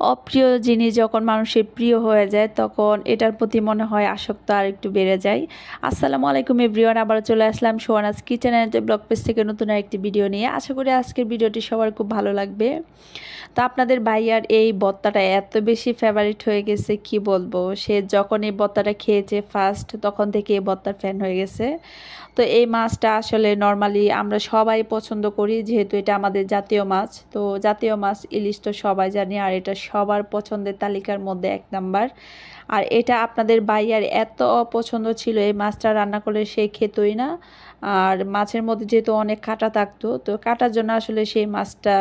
অপ্রিয় জিনিস যখন মানুষের প্রিয় হয়ে যায়, তখন এটার প্রতি মনে হয় আসক্ত আর একটু বেড়ে যায়। আসসালামু আলাইকুম এভরিওয়ান আবার চলে আসলাম Swanaz kitchen and blog page থেকে নতুন একটি ভিডিও নিয়ে। আশা করি আজকের ভিডিওটি সবার খুব ভালো লাগবে। তো আপনাদের ভাইয়ার এই বত্তাটা এত বেশি ফেভারিট হয়ে গেছে, কি বলব? সে যখন এই বত্তাটা খেয়েছে ফার্স্ট তখন থেকে এই বত্তার ফ্যান হয়ে গেছে। তো এই মাছটা আসলে নর্মালি আমরা সবাই পছন্দ করি, যেহেতু এটা আমাদের জাতীয় মাছ। তো জাতীয় মাছ ইলিশ তো সবাই জানি, আর এটা সবার পছন্দের তালিকার মধ্যে এক নাম্বার। আর এটা আপনাদের বাইয়ার এত অপছন্দ ছিল এই মাছটা রান্না করলে সে খেতই না। আর মাছের মধ্যে যেহেতু অনেক কাটা থাকতো, তো কাটার জন্য আসলে সেই মাছটা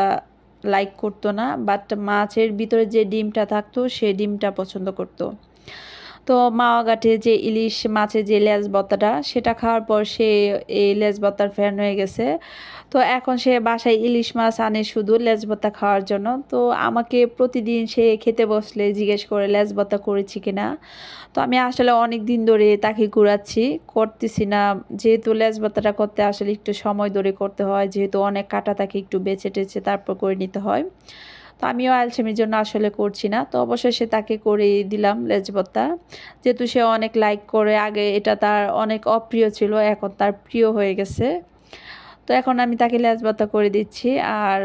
লাইক করতো না বাট মাছের ভিতরে যে ডিমটা থাকতো সে ডিমটা পছন্দ করতো। তো মাওয়া ঘাটে যে ইলিশ মাছের যে লেজ বত্তাটা, সেটা খাওয়ার পর সে এই লেজ বত্তার ফ্যান হয়ে গেছে। তো এখন সে বাসায় ইলিশ মাছ আনে শুধু লেজ বত্তা খাওয়ার জন্য। তো আমাকে প্রতিদিন সে খেতে বসলে জিজ্ঞেস করে, লেজ বত্তা করেছি কিনা? তো আমি আসলে অনেক দিন ধরে তাকে ঘুরাচ্ছি, করতেছি না। যেহেতু লেজ বত্তাটা করতে আসলে একটু সময় ধরে করতে হয়, যেহেতু অনেক কাটা তাকে একটু বেছে টেছে তারপর করে নিতে হয়। তো আমিও আলসেমির জন্য আসলে করছি না। তো অবশেষে তাকে করে দিলাম লেজবত্তা যেহেতু সে অনেক লাইক করে, আগে এটা তার অনেক অপ্রিয় ছিল, এখন তার প্রিয় হয়ে গেছে। তো এখন আমি তাকে লেজবত্তা করে দিচ্ছি। আর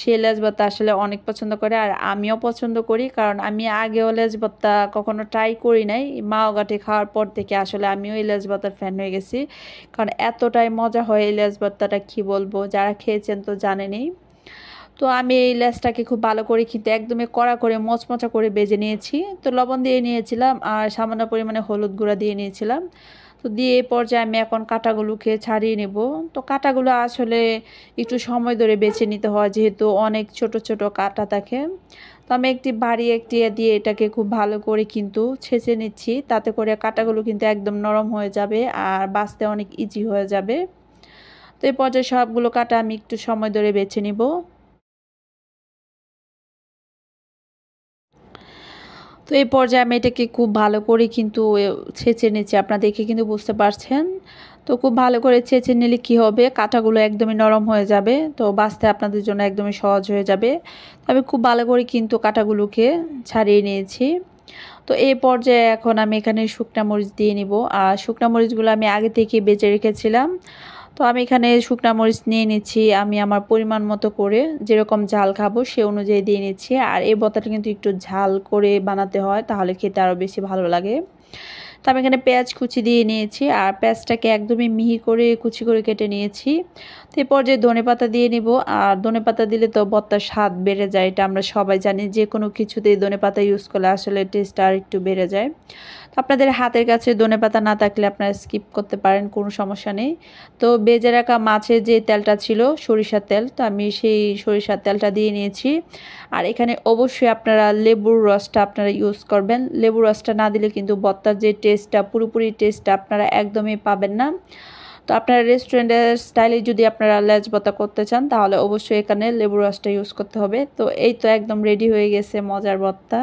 সে লেজবত্তা আসলে অনেক পছন্দ করে, আর আমিও পছন্দ করি, কারণ আমি আগেও লেজবত্তা কখনো ট্রাই করি নাই। মাও গাঠে খাওয়ার পর থেকে আসলে আমিও এই লেজবত্তার ফ্যান হয়ে গেছি। কারণ এতটাই মজা হয় এই লেজবত্তাটা কী বলব? যারা খেয়েছেন তো জানেনই। তো আমি এই লেসটাকে খুব ভালো করে খেতে একদমই কড়া করে মচমচা করে বেজে নিয়েছি। তো লবণ দিয়ে নিয়েছিলাম আর সামান্য পরিমাণে হলুদ গুঁড়া দিয়ে নিয়েছিলাম। তো দিয়ে এই পর্যায়ে আমি এখন কাঁটাগুলোকে ছাড়িয়ে নেব। তো কাঁটাগুলো আসলে একটু সময় ধরে বেছে নিতে হয় যেহেতু অনেক ছোট ছোট কাঁটা থাকে। তো আমি একটি বাড়ি একটি দিয়ে এটাকে খুব ভালো করে কিন্তু ছেঁচে নিচ্ছি। তাতে করে কাঁটাগুলো কিন্তু একদম নরম হয়ে যাবে আর বাঁচতে অনেক ইজি হয়ে যাবে। তো এই পর্যায়ে সবগুলো কাটা আমি একটু সময় ধরে বেছে নিব। তো এই পর্যায়ে আমি এটাকে খুব ভালো করে কিন্তু ছেঁচে নিচ্ছি। আপনারা দেখে কিন্তু বুঝতে পারছেন। তো খুব ভালো করে ছেঁচে নিলে কি হবে? কাঁটাগুলো একদমই নরম হয়ে যাবে। তো বাঁচতে আপনাদের জন্য একদমই সহজ হয়ে যাবে। আমি খুব ভালো করে কিন্তু কাঁটাগুলোকে ছাড়িয়ে নিয়েছি। তো এই পর্যায়ে এখন আমি এখানে শুকনা মরিচ দিয়ে নিব। আর শুকনা মরিচগুলো আমি আগে থেকে বেঁচে রেখেছিলাম। তো আমি এখানে শুকনা মরিচ নিয়ে নিচ্ছি, আমি আমার পরিমাণ মতো করে যেরকম ঝাল খাব সে অনুযায়ী দিয়ে নিচ্ছি। আর এই বতাটা কিন্তু একটু ঝাল করে বানাতে হয়, তাহলে খেতে আরও বেশি ভালো লাগে। তো আমি এখানে পেঁয়াজ কুচি দিয়ে নিয়েছি আর পেঁয়াজটাকে একদমই মিহি করে কুচি করে কেটে নিয়েছি। তো এরপর যে ধনে পাতা দিয়ে নিব, আর ধনে পাতা দিলে তো বত্তার স্বাদ বেড়ে যায়, এটা আমরা সবাই জানি। যে কোনো কিছুতেই ধনে পাতা ইউজ করলে আসলে টেস্ট আর একটু বেড়ে যায়। তো আপনাদের হাতের কাছে ধনে পাতা না থাকলে আপনারা স্কিপ করতে পারেন, কোনো সমস্যা নেই। তো বেজে রাখা মাছের যে তেলটা ছিল, সরিষার তেল, তো আমি সেই সরিষার তেলটা দিয়ে নিয়েছি। আর এখানে অবশ্যই আপনারা লেবুর রসটা আপনারা ইউজ করবেন। লেবুর রসটা না দিলে কিন্তু বত্তার যে টেস্টটা পুরোপুরি টেস্টটা আপনারা একদমই পাবেন না। তো আপনারা রেস্টুরেন্টের স্টাইলে যদি আপনারা লেজ বতা করতে চান, তাহলে অবশ্যই এখানে লেবু রসটা ইউজ করতে হবে। তো এই তো একদম রেডি হয়ে গেছে মজার বত্তা